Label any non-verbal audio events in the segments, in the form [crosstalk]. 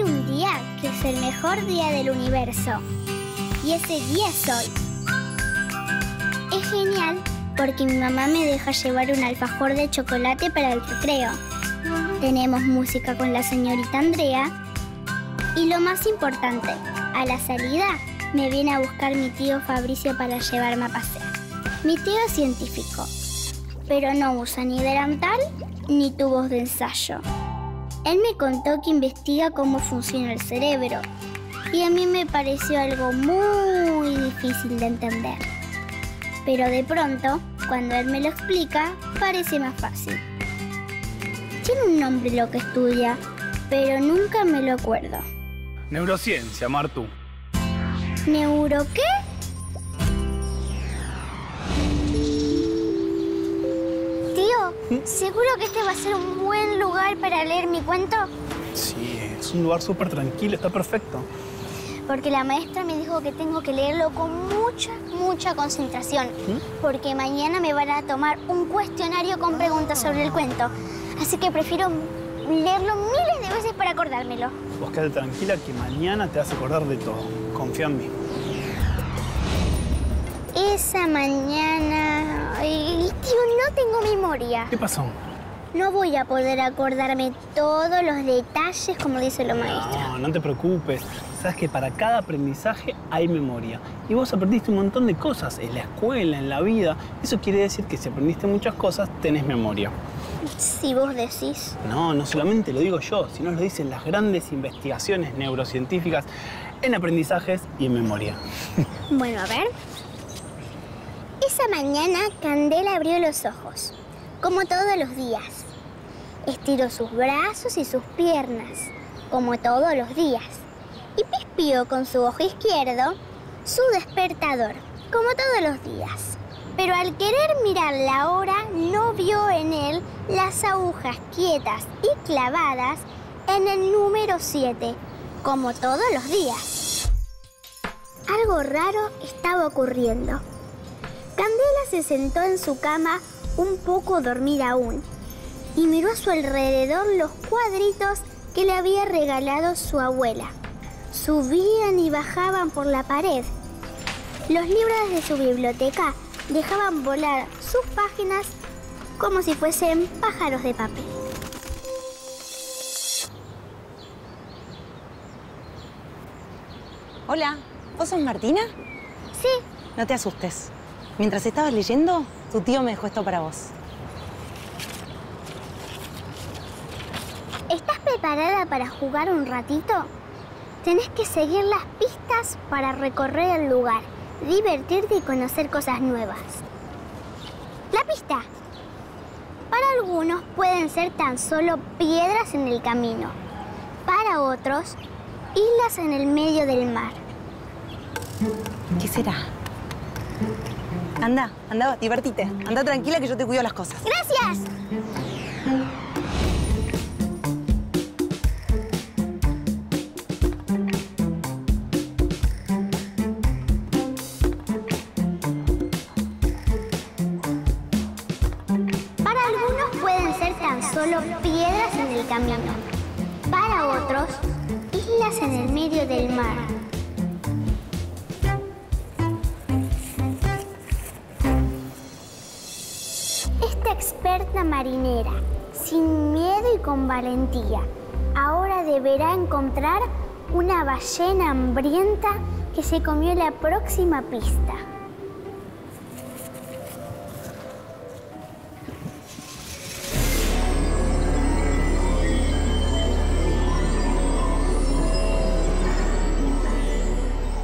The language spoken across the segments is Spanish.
Un día que es el mejor día del universo. Y ese día es hoy. Es genial porque mi mamá me deja llevar un alfajor de chocolate para el recreo. Tenemos música con la señorita Andrea. Y lo más importante, a la salida me viene a buscar mi tío Fabricio para llevarme a pasear. Mi tío es científico, pero no usa ni delantal ni tubos de ensayo. Él me contó que investiga cómo funciona el cerebro y a mí me pareció algo muy difícil de entender. Pero de pronto, cuando él me lo explica, parece más fácil. Tiene un nombre lo que estudia, pero nunca me lo acuerdo. Neurociencia, Martu. ¿Neuro qué? ¿Seguro que este va a ser un buen lugar para leer mi cuento? Sí, es un lugar súper tranquilo, está perfecto. Porque la maestra me dijo que tengo que leerlo con mucha, mucha concentración. Porque mañana me van a tomar un cuestionario con preguntas sobre el cuento. Así que prefiero leerlo miles de veces para acordármelo. Vos quedate tranquila que mañana te vas a acordar de todo. Confía en mí. Esa mañana... Ay, tío, no tengo memoria. ¿Qué pasó? No voy a poder acordarme todos los detalles como dice lo maestro. No, no te preocupes. Sabes que para cada aprendizaje hay memoria. Y vos aprendiste un montón de cosas en la escuela, en la vida. Eso quiere decir que si aprendiste muchas cosas, tenés memoria. Si vos decís. No, no solamente lo digo yo, sino lo dicen las grandes investigaciones neurocientíficas en aprendizajes y en memoria. [laughs] Bueno, a ver. Esa mañana Candela abrió los ojos, como todos los días. Estiró sus brazos y sus piernas, como todos los días. Y pispió con su ojo izquierdo su despertador, como todos los días. Pero al querer mirar la hora, no vio en él las agujas quietas y clavadas en el número 7, como todos los días. Algo raro estaba ocurriendo. Candela se sentó en su cama un poco dormida aún y miró a su alrededor los cuadritos que le había regalado su abuela. Subían y bajaban por la pared. Los libros de su biblioteca dejaban volar sus páginas como si fuesen pájaros de papel. Hola, ¿vos sos Martina? Sí, No te asustes. Mientras estabas leyendo, tu tío me dejó esto para vos. ¿estás preparada para jugar un ratito? Tenés que seguir las pistas para recorrer el lugar, divertirte y conocer cosas nuevas. La pista. Para algunos pueden ser tan solo piedras en el camino. Para otros, islas en el medio del mar. ¿Qué será? Anda, anda, divertite. Anda tranquila que yo te cuido las cosas. ¡Gracias! Para algunos pueden ser tan solo piedras en el camino. Para otros, islas en el medio del mar. Esta experta marinera, sin miedo y con valentía, ahora deberá encontrar una ballena hambrienta que se comió la próxima pista.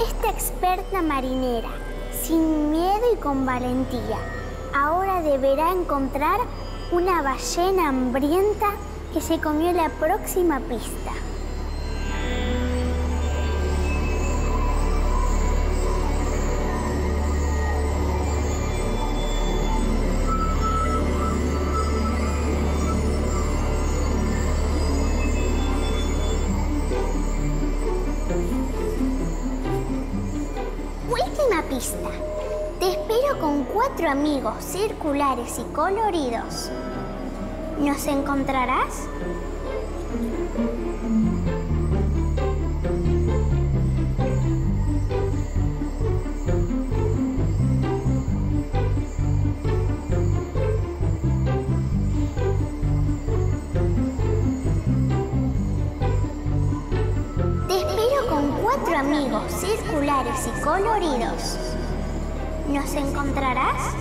Esta experta marinera, sin miedo y con valentía, deberá encontrar una ballena hambrienta que se comió la próxima pista. con cuatro amigos circulares y coloridos. ¿Nos encontrarás? Te espero con cuatro amigos circulares y coloridos. ¿Nos encontrarás?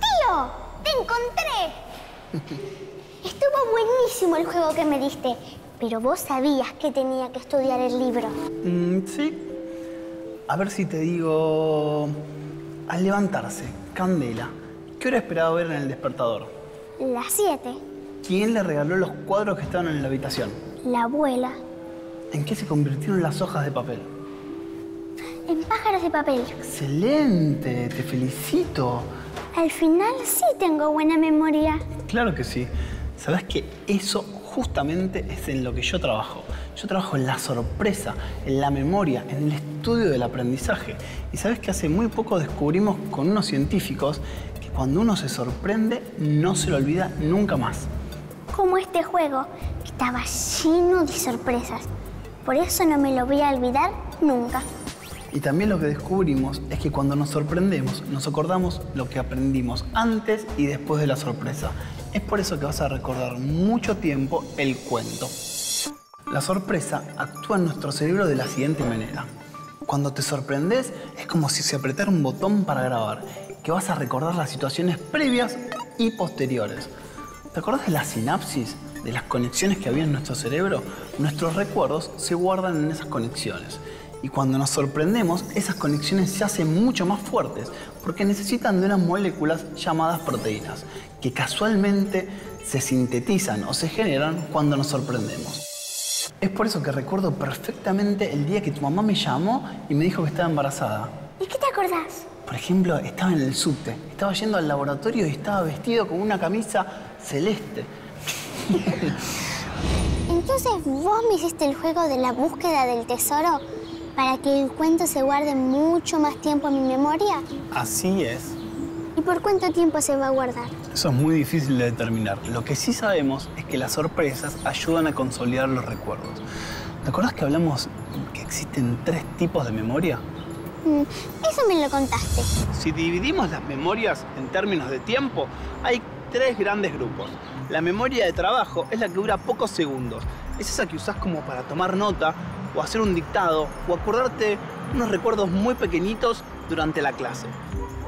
¡Tío! ¡Te encontré! [laughs] Estuvo buenísimo el juego que me diste, pero vos sabías que tenía que estudiar el libro. Mm, sí. A ver si te digo... Al levantarse, Candela, ¿qué hora esperaba ver en el despertador? Las siete. ¿Quién le regaló los cuadros que estaban en la habitación? La abuela. ¿En qué se convirtieron las hojas de papel? En pájaros de papel. ¡Excelente! ¡Te felicito! Al final sí tengo buena memoria. Claro que sí. Sabes que eso justamente es en lo que yo trabajo. Yo trabajo en la sorpresa, en la memoria, en el estudio del aprendizaje. Y sabes que hace muy poco descubrimos con unos científicos que cuando uno se sorprende no se lo olvida nunca más. Como este juego que estaba lleno de sorpresas. Por eso no me lo voy a olvidar nunca. Y también lo que descubrimos es que cuando nos sorprendemos, nos acordamos lo que aprendimos antes y después de la sorpresa. Es por eso que vas a recordar mucho tiempo el cuento. La sorpresa actúa en nuestro cerebro de la siguiente manera. Cuando te sorprendes es como si se apretara un botón para grabar, que vas a recordar las situaciones previas y posteriores. ¿Te acordás de la sinapsis? De las conexiones que había en nuestro cerebro, nuestros recuerdos se guardan en esas conexiones. Y cuando nos sorprendemos, esas conexiones se hacen mucho más fuertes porque necesitan de unas moléculas llamadas proteínas, que casualmente se sintetizan o se generan cuando nos sorprendemos. Es por eso que recuerdo perfectamente el día que tu mamá me llamó y me dijo que estaba embarazada. ¿Y qué te acordás? Por ejemplo, estaba en el subte, estaba yendo al laboratorio y estaba vestido con una camisa celeste. Entonces vos me hiciste el juego de la búsqueda del tesoro para que el cuento se guarde mucho más tiempo en mi memoria. Así es. ¿Y por cuánto tiempo se va a guardar? Eso es muy difícil de determinar. Lo que sí sabemos es que las sorpresas ayudan a consolidar los recuerdos. ¿Te acuerdas que hablamos que existen tres tipos de memoria? Mm, eso me lo contaste. Si dividimos las memorias en términos de tiempo, hay tres grandes grupos. La memoria de trabajo es la que dura pocos segundos. Es esa que usás como para tomar nota o hacer un dictado o acordarte unos recuerdos muy pequeñitos durante la clase.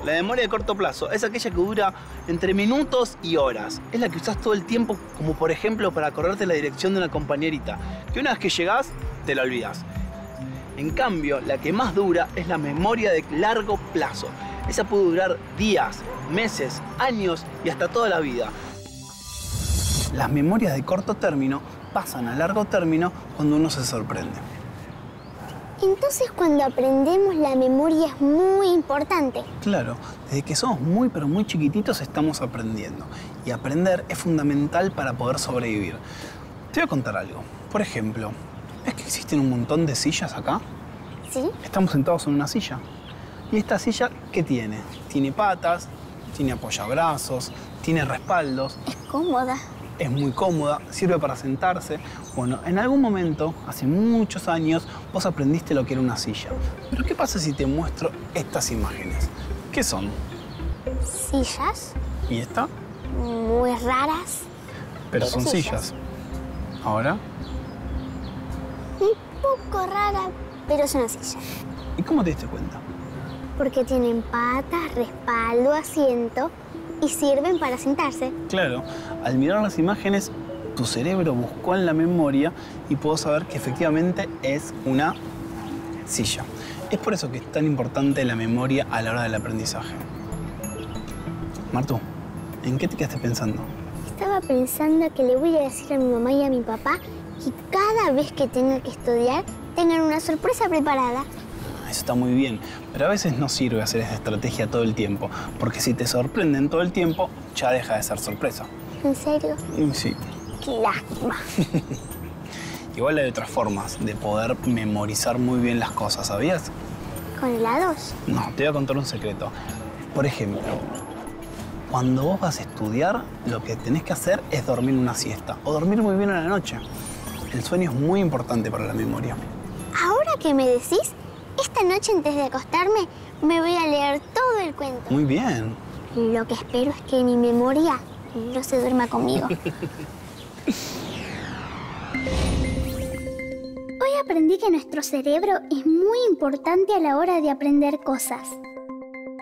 La memoria de corto plazo es aquella que dura entre minutos y horas. Es la que usás todo el tiempo, como por ejemplo para acordarte la dirección de una compañerita, que una vez que llegás, te la olvidas. En cambio, la que más dura es la memoria de largo plazo. Esa puede durar días, meses, años y hasta toda la vida. Las memorias de corto término pasan a largo término cuando uno se sorprende. Entonces cuando aprendemos la memoria es muy importante. Claro, desde que somos muy pero muy chiquititos estamos aprendiendo. Y aprender es fundamental para poder sobrevivir. Te voy a contar algo. Por ejemplo, ¿es que existen un montón de sillas acá? ¿Sí? Estamos sentados en una silla. ¿Y esta silla qué tiene? Tiene patas, tiene apoyabrazos, tiene respaldos. Es cómoda. Es muy cómoda, sirve para sentarse. Bueno, en algún momento, hace muchos años, vos aprendiste lo que era una silla. Pero ¿qué pasa si te muestro estas imágenes? ¿Qué son? Sillas ¿Y esta? muy raras. Pero son sillas. sillas. Ahora, Un poco rara, pero es una silla. ¿y cómo te diste cuenta? Porque tienen patas, respaldo, asiento y sirven para sentarse. Claro, al mirar las imágenes, tu cerebro buscó en la memoria y puedo saber que efectivamente es una silla. Es por eso que es tan importante la memoria a la hora del aprendizaje. Martu, ¿en qué te quedaste pensando? Estaba pensando que le voy a decir a mi mamá y a mi papá que cada vez que tenga que estudiar tengan una sorpresa preparada. Eso está muy bien, pero a veces no sirve hacer esa estrategia todo el tiempo, porque si te sorprenden todo el tiempo, ya deja de ser sorpresa. ¿En serio? Y Sí. Qué lástima. [laughs] Igual hay otras formas de poder memorizar muy bien las cosas, ¿sabías? ¿Con helados? No, te voy a contar un secreto. Por ejemplo, cuando vos vas a estudiar, lo que tenés que hacer es dormir una siesta o dormir muy bien a la noche. El sueño es muy importante para la memoria. Ahora que me decís, esta noche antes de acostarme me voy a leer todo el cuento. Muy bien. Lo que espero es que mi memoria no se duerma conmigo. [laughs] aprendí que nuestro cerebro es muy importante a la hora de aprender cosas.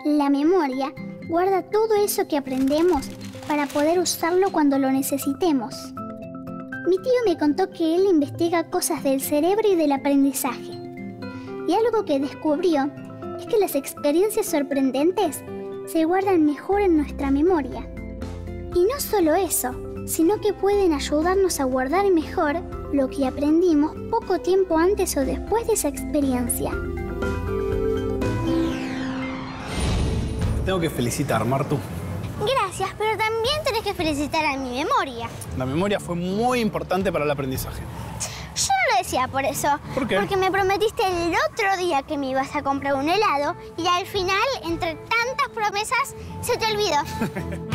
La memoria guarda todo eso que aprendemos para poder usarlo cuando lo necesitemos. Mi tío me contó que él investiga cosas del cerebro y del aprendizaje. Y algo que descubrió es que las experiencias sorprendentes se guardan mejor en nuestra memoria. Y no solo eso, sino que pueden ayudarnos a guardar mejor lo que aprendimos poco tiempo antes o después de esa experiencia. Te tengo que felicitar, Martu. Gracias, pero también tenés que felicitar a mi memoria. La memoria fue muy importante para el aprendizaje. Por eso. ¿Por qué? Porque me prometiste el otro día que me ibas a comprar un helado y al final, entre tantas promesas, se te olvidó. [laughs]